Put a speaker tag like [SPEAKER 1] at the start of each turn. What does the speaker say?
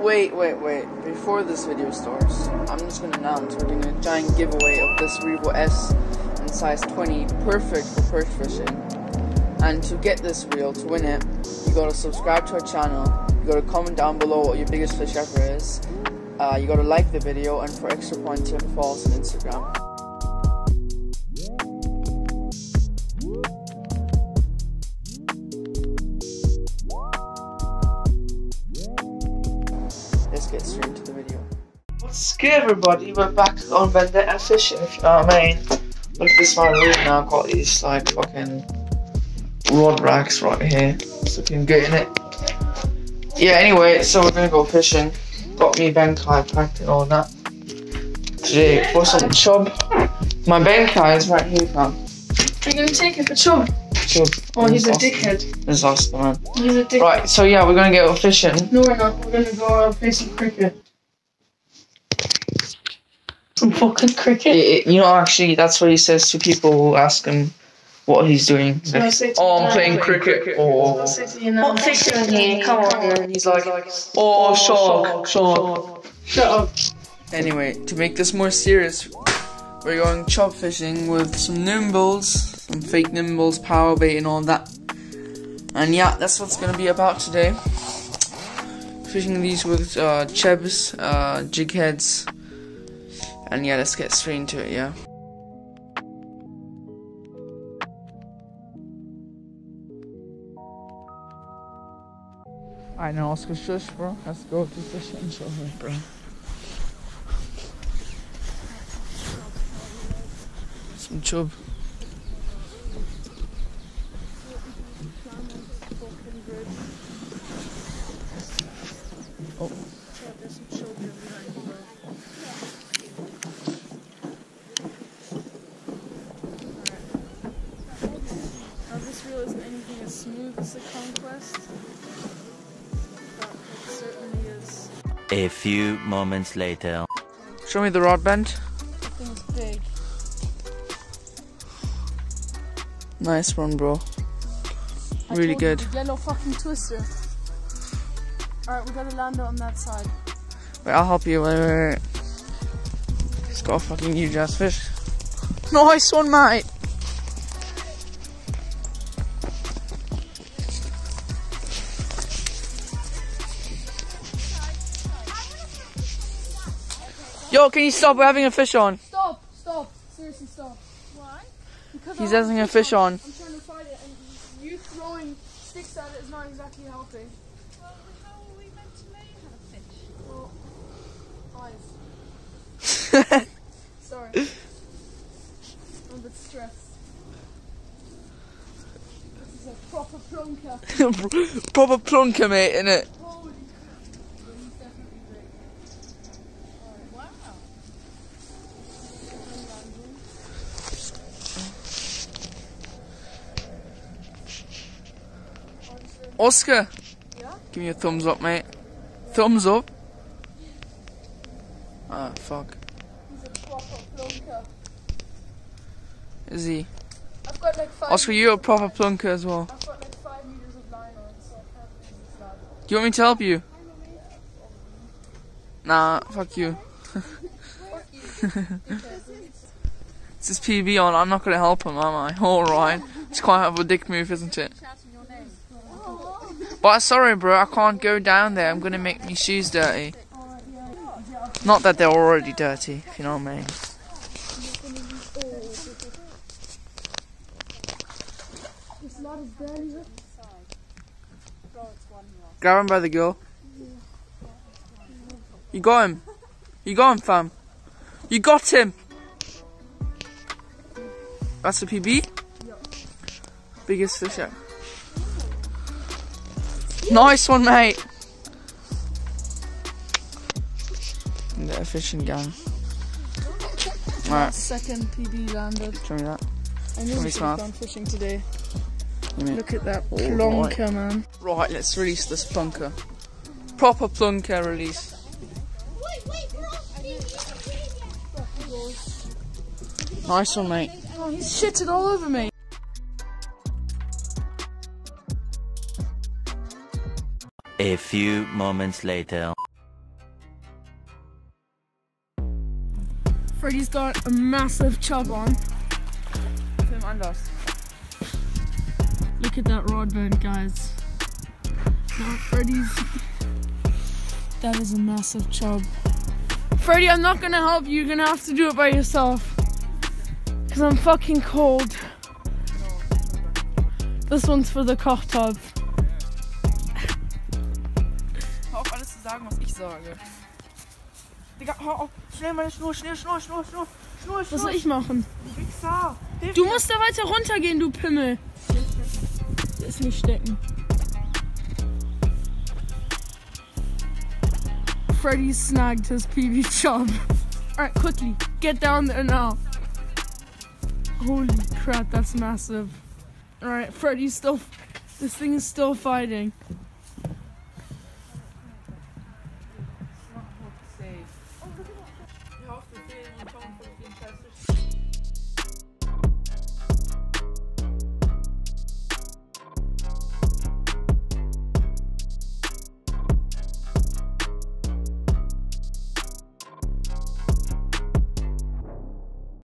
[SPEAKER 1] Wait, wait, wait. Before this video starts, I'm just gonna announce we're doing a giant giveaway of this Revo S in size 20, perfect for perch fishing. And to get this reel, to win it, you gotta subscribe to our channel, you gotta comment down below what your biggest fish ever is, uh, you gotta like the video, and for extra points, you have to follow us on Instagram. Get straight into the video.
[SPEAKER 2] What's good, everybody? We're back on Vendetta Fishing, if you know what I mean. Look at this my room now. I've got these like fucking rod racks right here. So looking good in it. Yeah, anyway, so we're gonna go fishing. Got me Benkei packed and all that. Today for some chub. My Benkei is right here, fam.
[SPEAKER 3] Are you gonna take it for chub?
[SPEAKER 2] Chub.
[SPEAKER 3] Oh, he's a
[SPEAKER 2] This
[SPEAKER 3] dickhead.
[SPEAKER 2] awesome. This is awesome, man.
[SPEAKER 3] He's a dickhead.
[SPEAKER 2] Right, so yeah, we're gonna go fishing.
[SPEAKER 3] No, we're not. We're gonna go uh, play some cricket. Some fucking cricket.
[SPEAKER 2] It- it- you know, actually, that's what he says to people who ask him what he's doing.
[SPEAKER 3] So I say to
[SPEAKER 2] oh, I'm
[SPEAKER 3] you
[SPEAKER 2] playing
[SPEAKER 3] now-
[SPEAKER 2] cricket.
[SPEAKER 3] I'll
[SPEAKER 2] Or
[SPEAKER 3] say you now.
[SPEAKER 4] What fish are in here? Come on.
[SPEAKER 2] and he's like, oh, shark, shark.
[SPEAKER 3] Shut up.
[SPEAKER 1] Anyway, to make this more serious, we're going chub fishing with some nimbles, some fake nimbles, power bait, and all that. And yeah, that's what's gonna be about today. Fishing these with uh, chebs, uh, jig heads, and yeah, let's get straight into it. Yeah. I know, Oscar, shush, bro. Let's go to fishing, show me, bro. Some chub. Oh.
[SPEAKER 3] Now this reel isn't anything as smooth as the Conquest, but it certainly is.
[SPEAKER 5] A few moments later.
[SPEAKER 1] Show me the rod bend.
[SPEAKER 3] Big.
[SPEAKER 1] Nice one, bro.
[SPEAKER 3] I
[SPEAKER 1] Really
[SPEAKER 3] told you,
[SPEAKER 1] good.
[SPEAKER 3] the Yellow fucking twister. Alright, we gotta land it on that side.
[SPEAKER 1] Wait, I'll help you. Wait, wait, wait. He's got a fucking huge ass fish. Nice one, mate. Yo, can you stop? We're having a fish on.
[SPEAKER 3] Stop! Stop! Seriously, stop. Why? Because
[SPEAKER 1] He's
[SPEAKER 3] I have
[SPEAKER 1] having a fish on.
[SPEAKER 3] I'm trying to fight it, and you throwing sticks at it is not exactly helping.
[SPEAKER 4] Well, how are we meant to know how to fish?
[SPEAKER 3] Well, eyes. Sorry. I'm a bit stressed. This is a proper plunker.
[SPEAKER 1] Proper plunker, mate, innit? Oscar.
[SPEAKER 3] Yeah?
[SPEAKER 1] Give me a thumbs up, mate. Thumbs up. Ah, fuck.
[SPEAKER 3] He's a proper plunker.
[SPEAKER 1] Is he?
[SPEAKER 3] I've got like five.
[SPEAKER 1] Oscar, you're a proper plunker as well.
[SPEAKER 3] Got like on, so.
[SPEAKER 1] Do you want me to help you? Nah, fuck you. It's his PB on. I'm not gonna help him, am I? Alright. It's quite a dick move, isn't it? But sorry, bro. I can't go down there. I'm gonna make my shoes dirty. Not that they're already dirty, if you know what I mean. Grab him by the girl. You got him. You got him, fam. You got him. That's a PB. Biggest fish out. Nice one, mate. Get a fishing gun. Alright,
[SPEAKER 3] Second PB landed.
[SPEAKER 1] show me that.
[SPEAKER 3] I knew
[SPEAKER 1] Let me
[SPEAKER 3] we should have gone fishing today.
[SPEAKER 1] Give me it.
[SPEAKER 3] Look at that
[SPEAKER 1] Oh,
[SPEAKER 3] plonker, man.
[SPEAKER 1] Right, let's release this plunker. Proper plunker release. Nice one, mate.
[SPEAKER 3] Oh, he's shitted all over me.
[SPEAKER 5] A few moments later.
[SPEAKER 3] Freddy's got a massive chub on. Look at that rod burn, guys. Now Freddy's... That is a massive chub. Freddy, I'm not gonna help you. You're gonna have to do it by yourself. Cause I'm fucking cold. This one's for the
[SPEAKER 1] cough tub. Sagen, was ich sage. Digga, hör auf. Schnell meine Schnur, schnell, Schnur, Schnur, Schnur, Schnur,
[SPEAKER 3] Was
[SPEAKER 1] Schnur.
[SPEAKER 3] soll ich machen?
[SPEAKER 1] Wichser.
[SPEAKER 3] Du musst da weiter runtergehen, du Pimmel. Ist nicht stecken. Freddy snagged his PV chub. Alright, quickly, get down there now. Holy crap, that's massive. Alright, Freddy's still. This thing is still fighting.